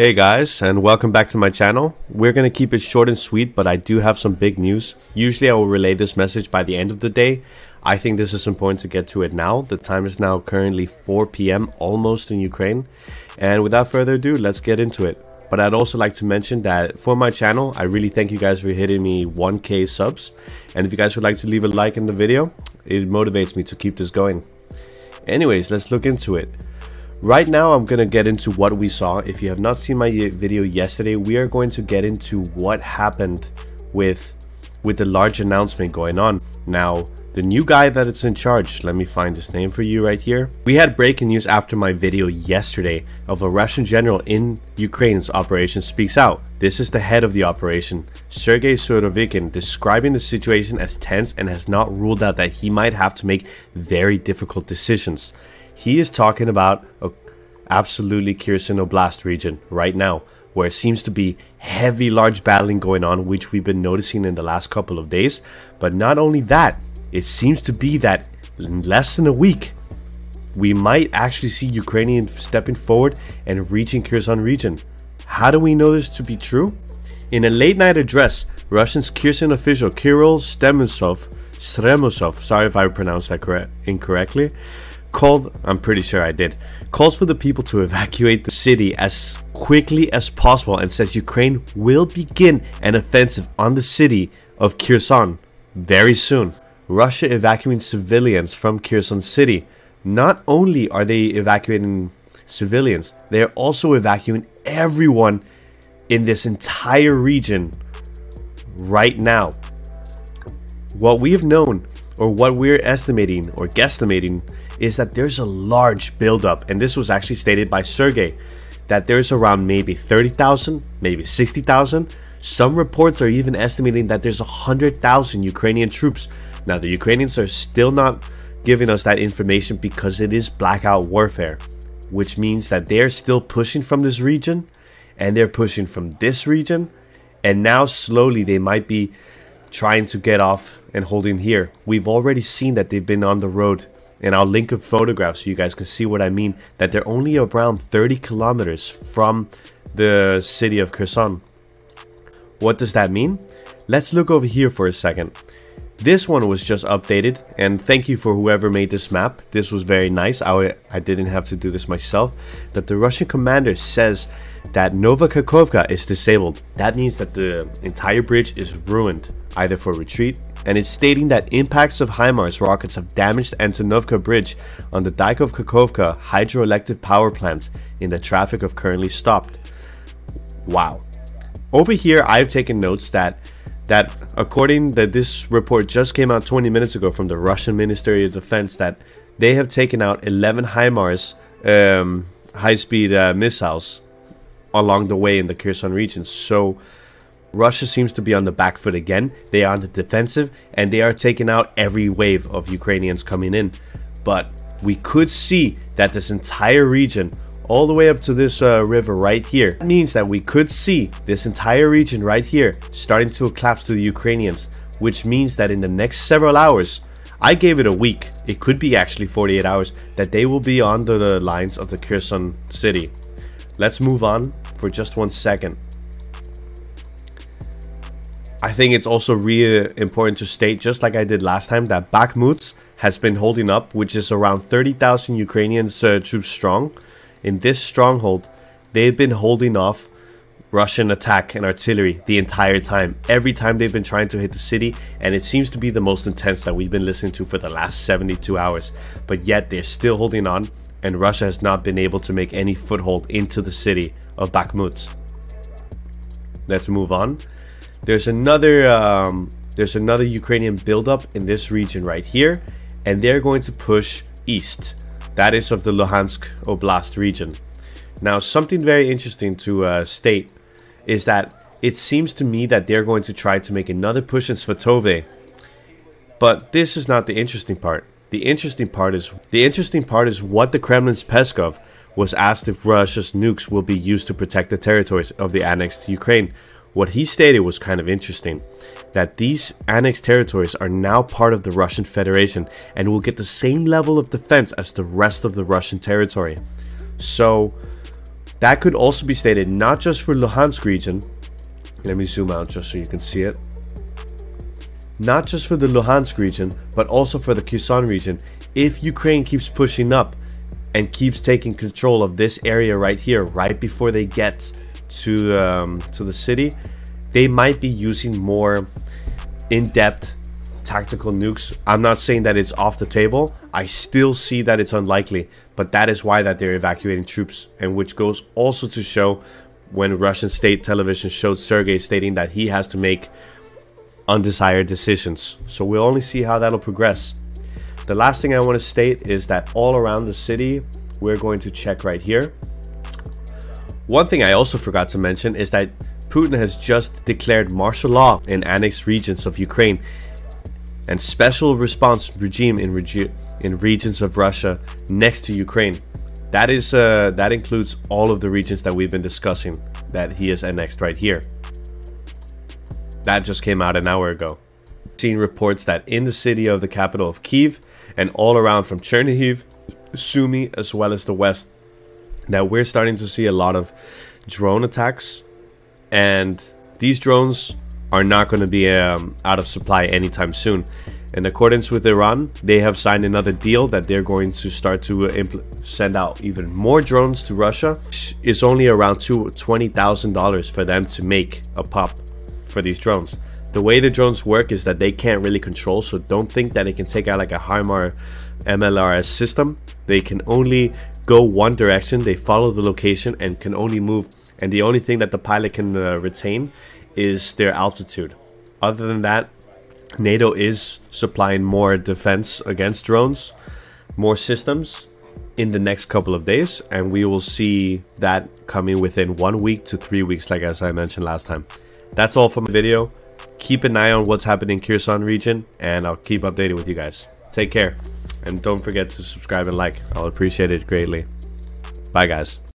Hey guys, and welcome back to my channel. We're gonna keep it short and sweet, but I do have some big news. Usually I will relay this message by the end of the day. I think this is important to get to it now. The time is now currently 4 p.m. almost in Ukraine. And without further ado, let's get into it. But I'd also like to mention that for my channel, I really thank you guys for hitting me 1k subs. And if you guys would like to leave a like in the video, it motivates me to keep this going. Anyways, let's look into it. Right now, I'm going to get into what we saw. If you have not seen my video yesterday, we are going to get into what happened with with the large announcement going on. Now, the new guy that is in charge, let me find his name for you right here. We had breaking news after my video yesterday of a Russian general in Ukraine's operation speaks out. This is the head of the operation, Sergei Surovikin, describing the situation as tense and has not ruled out that he might have to make very difficult decisions. He is talking about a absolutely Kherson Oblast region right now, where it seems to be heavy large battling going on, which we've been noticing in the last couple of days. But not only that, it seems to be that in less than a week, we might actually see Ukrainian stepping forward and reaching Kherson region. How do we know this to be true? In a late night address, Russian's Kherson official Kirill Stemensov, Stremosov, sorry if I pronounced that correct, incorrectly, called, I'm pretty sure I did, calls for the people to evacuate the city as quickly as possible and says Ukraine will begin an offensive on the city of Kherson very soon. Russia evacuating civilians from Kherson city. Not only are they evacuating civilians, they are also evacuating everyone in this entire region right now. What we have known, or what we're estimating or guesstimating, is that there's a large buildup, and this was actually stated by Sergey, that there's around maybe 30,000, maybe 60,000. Some reports are even estimating that there's 100,000 Ukrainian troops. Now, the Ukrainians are still not giving us that information because it is blackout warfare, which means that they're still pushing from this region and they're pushing from this region. And now, slowly, they might be trying to get off and holding here. We've already seen that they've been on the road and I'll link a photograph so you guys can see what I mean that they're only around 30 kilometers from the city of Kherson. What does that mean? Let's look over here for a second. This one was just updated and thank you for whoever made this map. This was very nice. I, I didn't have to do this myself. That the Russian commander says that Nova Kakhovka is disabled. That means that the entire bridge is ruined, either for retreat and it's stating that impacts of HIMARS rockets have damaged Antonovka Bridge on the Dike of Kakhovka hydroelectric power plants in the traffic of currently stopped. Wow. Over here, I've taken notes that that according that this report just came out 20 minutes ago from the Russian Ministry of Defense that they have taken out 11 HIMARS um, high-speed uh, missiles along the way in the Kherson region. So Russia seems to be on the back foot again. They are on the defensive and they are taking out every wave of Ukrainians coming in. But we could see that this entire region, all the way up to this uh, river right here, That means that we could see this entire region right here starting to collapse to the Ukrainians, which means that in the next several hours, I gave it a week, it could be actually 48 hours, that they will be on the lines of the Kherson city. Let's move on for just one second. I think it's also really important to state, just like I did last time, that Bakhmut has been holding up, which is around 30,000 Ukrainian uh, troops strong. In this stronghold, they've been holding off Russian attack and artillery the entire time. Every time they've been trying to hit the city, and it seems to be the most intense that we've been listening to for the last 72 hours. But yet they're still holding on, and Russia has not been able to make any foothold into the city of Bakhmut. Let's move on. There's another um, there's another Ukrainian buildup in this region right here, and they're going to push east. That is of the Luhansk Oblast region. Now, something very interesting to uh, state is that it seems to me that they're going to try to make another push in Svatove. But this is not the interesting part. The interesting part is the interesting part is what the Kremlin's Peskov was asked if Russia's nukes will be used to protect the territories of the annexed Ukraine, what he stated was kind of interesting that these annexed territories are now part of the Russian Federation and will get the same level of defense as the rest of the Russian territory. So, That could also be stated not just for Luhansk region. Let me zoom out just so you can see it. Not just for the Luhansk region, but also for the Kherson region. If Ukraine keeps pushing up and keeps taking control of this area right here, right before they get to um, to the city, they might be using more in-depth tactical nukes. I'm not saying that it's off the table. I still see that it's unlikely, but that is why that they're evacuating troops, and which goes also to show when Russian state television showed Sergei stating that he has to make undesired decisions. So we'll only see how that'll progress. The last thing I want to state is that all around the city, we're going to check right here. One thing I also forgot to mention is that Putin has just declared martial law in annexed regions of Ukraine and special response regime in, regi in regions of Russia next to Ukraine. That is uh, that includes all of the regions that we've been discussing that he has annexed right here. That just came out an hour ago. Seen reports that in the city of the capital of Kiev and all around from Chernihiv, Sumy, as well as the west, that we're starting to see a lot of drone attacks, and these drones are not going to be um, out of supply anytime soon. In accordance with Iran, they have signed another deal that they're going to start to uh, send out even more drones to Russia. It's only around $20,000 for them to make a pop for these drones. The way the drones work is that they can't really control, so don't think that it can take out like a HIMAR MLRS system. They can only go one direction, they follow the location and can only move. And the only thing that the pilot can uh, retain is their altitude. Other than that, NATO is supplying more defense against drones, more systems in the next couple of days, and we will see that coming within one week to three weeks, like as I mentioned last time. That's all for my video. Keep an eye on what's happening in Kherson region, and I'll keep updated with you guys. Take care, and don't forget to subscribe and like. I'll appreciate it greatly. Bye, guys.